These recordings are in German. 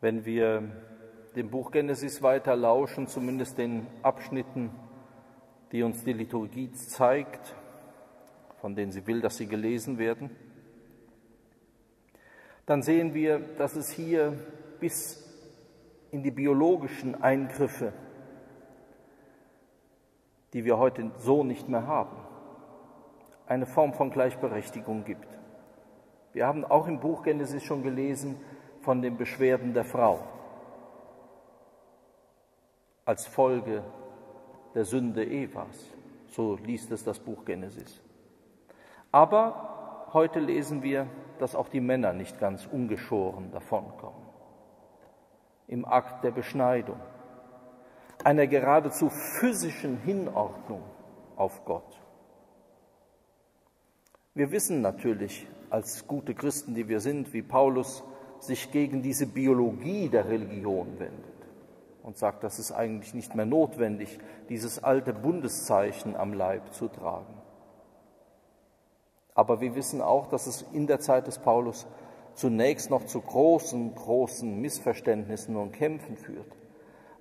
Wenn wir dem Buch Genesis weiter lauschen, zumindest den Abschnitten, die uns die Liturgie zeigt, von denen sie will, dass sie gelesen werden, dann sehen wir, dass es hier bis in die biologischen Eingriffe, die wir heute so nicht mehr haben, eine Form von Gleichberechtigung gibt. Wir haben auch im Buch Genesis schon gelesen von den Beschwerden der Frau als Folge der Sünde Evas. So liest es das Buch Genesis. Aber heute lesen wir, dass auch die Männer nicht ganz ungeschoren davonkommen. Im Akt der Beschneidung, einer geradezu physischen Hinordnung auf Gott. Wir wissen natürlich als gute Christen, die wir sind, wie Paulus sich gegen diese Biologie der Religion wendet und sagt, das ist eigentlich nicht mehr notwendig, dieses alte Bundeszeichen am Leib zu tragen. Aber wir wissen auch, dass es in der Zeit des Paulus zunächst noch zu großen, großen Missverständnissen und Kämpfen führt,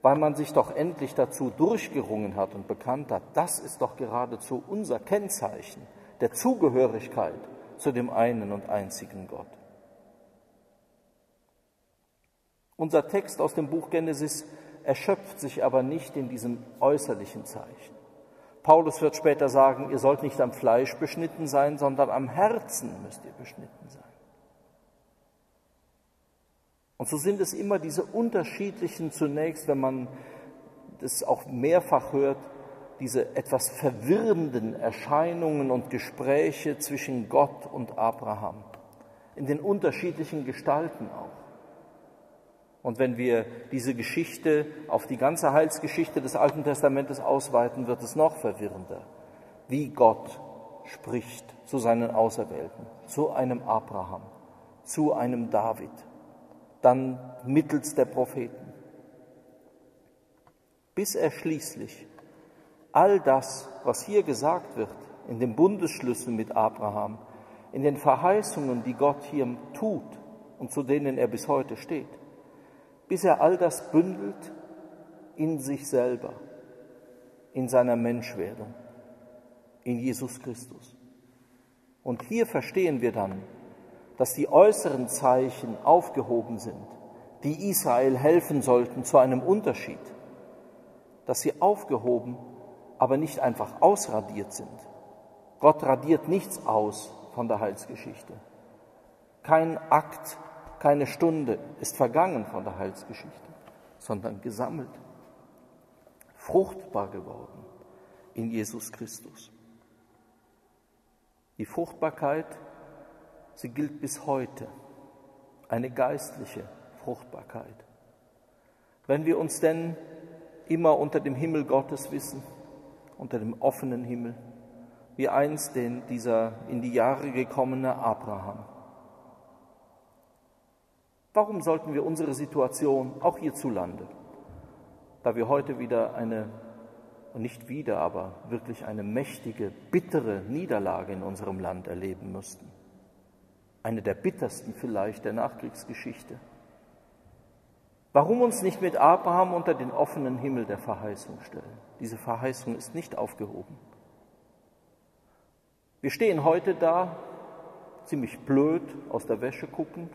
weil man sich doch endlich dazu durchgerungen hat und bekannt hat, das ist doch geradezu unser Kennzeichen der Zugehörigkeit zu dem einen und einzigen Gott. Unser Text aus dem Buch Genesis erschöpft sich aber nicht in diesem äußerlichen Zeichen. Paulus wird später sagen, ihr sollt nicht am Fleisch beschnitten sein, sondern am Herzen müsst ihr beschnitten sein. Und so sind es immer diese unterschiedlichen, zunächst, wenn man das auch mehrfach hört, diese etwas verwirrenden Erscheinungen und Gespräche zwischen Gott und Abraham, in den unterschiedlichen Gestalten auch. Und wenn wir diese Geschichte auf die ganze Heilsgeschichte des Alten Testamentes ausweiten, wird es noch verwirrender, wie Gott spricht zu seinen Auserwählten, zu einem Abraham, zu einem David, dann mittels der Propheten, bis er schließlich all das, was hier gesagt wird, in dem Bundesschlüssel mit Abraham, in den Verheißungen, die Gott hier tut und zu denen er bis heute steht, bis er all das bündelt in sich selber, in seiner Menschwerdung, in Jesus Christus. Und hier verstehen wir dann, dass die äußeren Zeichen aufgehoben sind, die Israel helfen sollten zu einem Unterschied, dass sie aufgehoben, aber nicht einfach ausradiert sind. Gott radiert nichts aus von der Heilsgeschichte. Kein Akt keine Stunde ist vergangen von der Heilsgeschichte, sondern gesammelt, fruchtbar geworden in Jesus Christus. Die Fruchtbarkeit, sie gilt bis heute, eine geistliche Fruchtbarkeit. Wenn wir uns denn immer unter dem Himmel Gottes wissen, unter dem offenen Himmel, wie einst den dieser in die Jahre gekommene Abraham, Warum sollten wir unsere Situation auch hierzulande, da wir heute wieder eine, nicht wieder, aber wirklich eine mächtige, bittere Niederlage in unserem Land erleben müssten? Eine der bittersten vielleicht der Nachkriegsgeschichte. Warum uns nicht mit Abraham unter den offenen Himmel der Verheißung stellen? Diese Verheißung ist nicht aufgehoben. Wir stehen heute da, ziemlich blöd aus der Wäsche guckend,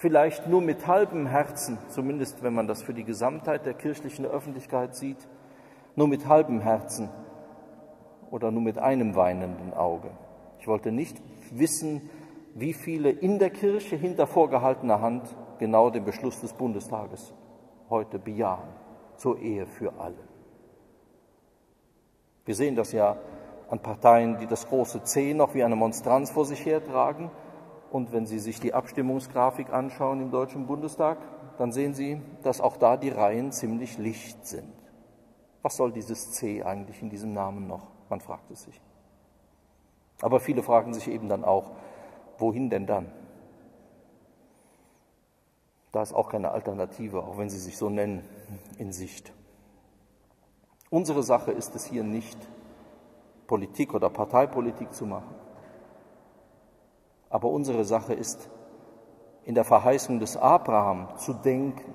vielleicht nur mit halbem Herzen, zumindest wenn man das für die Gesamtheit der kirchlichen Öffentlichkeit sieht, nur mit halbem Herzen oder nur mit einem weinenden Auge. Ich wollte nicht wissen, wie viele in der Kirche hinter vorgehaltener Hand genau den Beschluss des Bundestages heute bejahen zur Ehe für alle. Wir sehen das ja an Parteien, die das große C noch wie eine Monstranz vor sich hertragen und wenn Sie sich die Abstimmungsgrafik anschauen im Deutschen Bundestag, dann sehen Sie, dass auch da die Reihen ziemlich licht sind. Was soll dieses C eigentlich in diesem Namen noch? Man fragt es sich. Aber viele fragen sich eben dann auch, wohin denn dann? Da ist auch keine Alternative, auch wenn sie sich so nennen, in Sicht. Unsere Sache ist es hier nicht, Politik oder Parteipolitik zu machen. Aber unsere Sache ist, in der Verheißung des Abraham zu denken,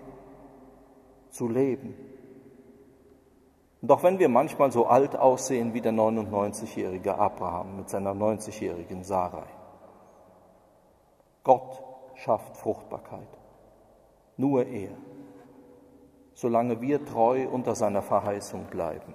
zu leben. Und auch wenn wir manchmal so alt aussehen wie der 99-jährige Abraham mit seiner 90-jährigen Sarai, Gott schafft Fruchtbarkeit. Nur er, solange wir treu unter seiner Verheißung bleiben.